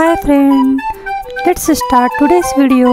hi friend let's start today's video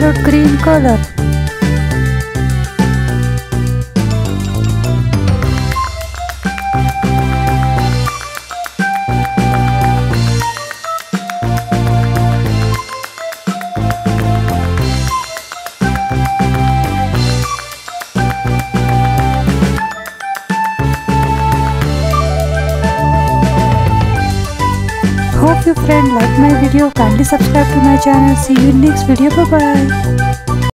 carrot green color. hope your friend like my video. Kindly subscribe to my channel. See you in next video. Bye bye.